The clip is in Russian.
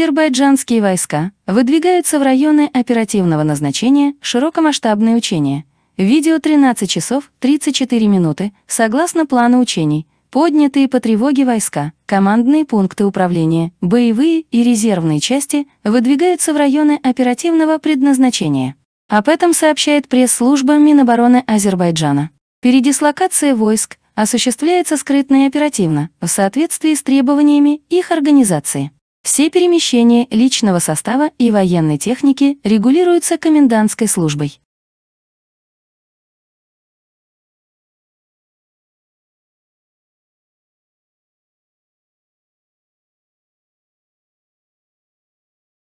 Азербайджанские войска выдвигаются в районы оперативного назначения широкомасштабные учения. Видео 13 часов 34 минуты, согласно плану учений, поднятые по тревоге войска, командные пункты управления, боевые и резервные части выдвигаются в районы оперативного предназначения. Об этом сообщает пресс-служба Минобороны Азербайджана. Передислокация войск осуществляется скрытно и оперативно, в соответствии с требованиями их организации. Все перемещения личного состава и военной техники регулируются комендантской службой.